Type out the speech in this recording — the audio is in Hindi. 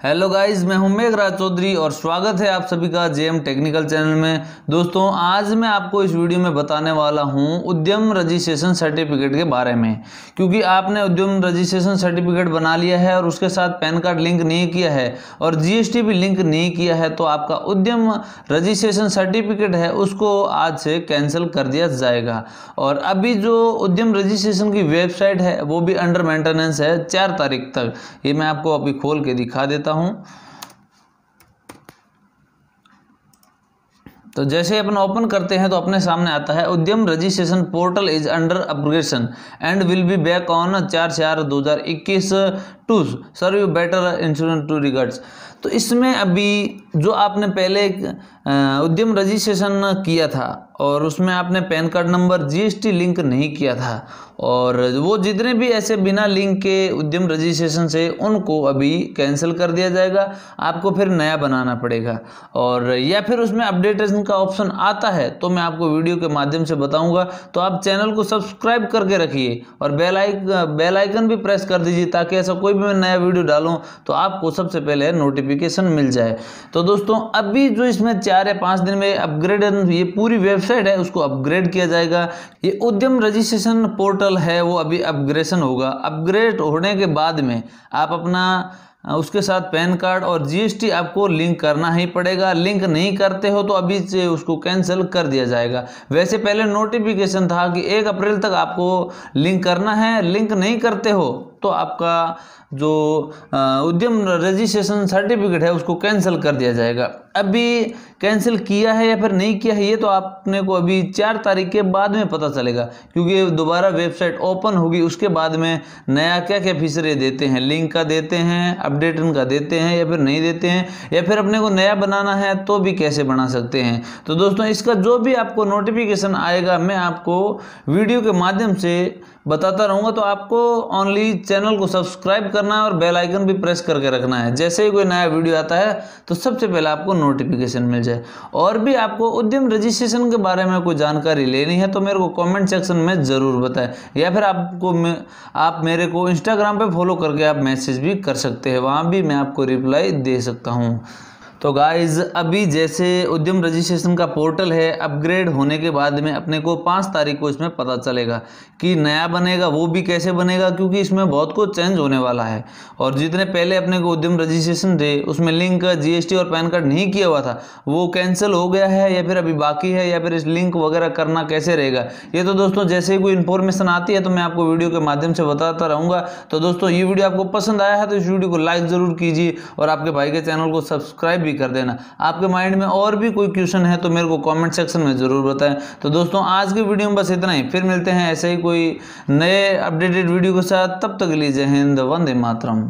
हेलो गाइस मैं हूँ मेघराज चौधरी और स्वागत है आप सभी का जेएम टेक्निकल चैनल में। दोस्तों, आज मैं आपको इस वीडियो में बताने वाला हूँ उद्यम रजिस्ट्रेशन सर्टिफिकेट के बारे में। क्योंकि आपने उद्यम रजिस्ट्रेशन सर्टिफिकेट बना लिया है और उसके साथ पैन कार्ड लिंक नहीं किया है और जीएसटी भी लिंक नहीं किया है तो आपका उद्यम रजिस्ट्रेशन सर्टिफिकेट है, उसको आज से कैंसिल कर दिया जाएगा। और अभी जो उद्यम रजिस्ट्रेशन की वेबसाइट है, वो भी अंडर मेंटेनेंस है चार तारीख तक। ये मैं आपको अभी खोल के दिखा देता देता हूँ। तो जैसे अपन ओपन करते हैं तो अपने सामने आता है, Udyam registration portal is under upgradation and will be back on चार चार दो हज़ार इक्कीस to serve you better insurance to regards. तो इसमें अभी जो आपने पहले उद्यम रजिस्ट्रेशन किया था और उसमें आपने PAN card number GST link नहीं किया था और वो जितने भी ऐसे बिना लिंक के उद्यम रजिस्ट्रेशन से, उनको अभी कैंसिल कर दिया जाएगा। आपको फिर नया बनाना पड़ेगा और, या फिर उसमें अपडेटेशन का ऑप्शन आता है तो मैं आपको वीडियो के माध्यम से बताऊँगा। तो आप चैनल को सब्सक्राइब करके रखिए और बेल आइक, बेल आइकन भी प्रेस कर दीजिए ताकि ऐसा कोई भी मैं नया वीडियो डालूँ तो आपको सबसे पहले नोटिफिकेशन मिल जाए। तो दोस्तों, अभी जो इसमें चार या पाँच दिन में अपग्रेड ये पूरी वेबसाइट है, उसको अपग्रेड किया जाएगा। ये उद्यम रजिस्ट्रेशन पोर्टल है, वो अभी अपग्रेशन होगा। अपग्रेड होने के बाद में आप अपना, उसके साथ पैन कार्ड और जीएसटी आपको लिंक करना ही पड़ेगा। लिंक नहीं करते हो तो अभी से उसको कैंसिल कर दिया जाएगा। वैसे पहले नोटिफिकेशन था कि एक अप्रैल तक आपको लिंक करना है। लिंक नहीं करते हो तो आपका जो उद्यम रजिस्ट्रेशन सर्टिफिकेट है उसको कैंसिल कर दिया जाएगा। अभी कैंसिल किया है या फिर नहीं किया है, ये तो आपने को अभी चार तारीख के बाद में पता चलेगा, क्योंकि दोबारा वेबसाइट ओपन होगी, उसके बाद में नया क्या क्या फीचर देते हैं, लिंक का देते हैं अपडेटन का देते हैं या फिर नहीं देते हैं, या फिर अपने को नया बनाना है तो भी कैसे बना सकते हैं। तो दोस्तों, इसका जो भी आपको नोटिफिकेशन आएगा, मैं आपको वीडियो के माध्यम से बताता रहूँगा तो आपको ओनली चैनल को सब्सक्राइब करना है और बेल आइकन भी प्रेस करके रखना है। जैसे ही कोई नया वीडियो आता है तो सबसे पहले आपको नोटिफिकेशन मिल जाए। और भी आपको उद्यम रजिस्ट्रेशन के बारे में कोई जानकारी लेनी है तो मेरे को कमेंट सेक्शन में ज़रूर बताएँ। या फिर आपको आप मेरे को इंस्टाग्राम पर फॉलो करके आप मैसेज भी कर सकते हैं। वहाँ भी मैं आपको रिप्लाई दे सकता हूँ। तो गाइज़ अभी जैसे उद्यम रजिस्ट्रेशन का पोर्टल है अपग्रेड होने के बाद में अपने को पाँच तारीख को इसमें पता चलेगा कि नया बनेगा, वो भी कैसे बनेगा, क्योंकि इसमें बहुत कुछ चेंज होने वाला है। और जितने पहले अपने को उद्यम रजिस्ट्रेशन थे, उसमें लिंक जीएसटी और पैन कार्ड नहीं किया हुआ था, वो कैंसिल हो गया है या फिर अभी बाकी है, या फिर इस लिंक वगैरह करना कैसे रहेगा? ये तो दोस्तों, जैसे ही कोई इन्फॉर्मेशन आती है तो मैं आपको वीडियो के माध्यम से बताता रहूँगा। तो दोस्तों, ये वीडियो आपको पसंद आया है तो इस वीडियो को लाइक ज़रूर कीजिए और आपके भाई के चैनल को सब्सक्राइब भी कर देना। आपके माइंड में और भी कोई क्वेश्चन है तो मेरे को कमेंट सेक्शन में ज़रूर बताएँ। तो दोस्तों, आज की वीडियो में बस इतना ही। फिर मिलते हैं ऐसे ही कोई नए अपडेटेड वीडियो के साथ। तब तक लीजिए हिंद, वंदे मातरम।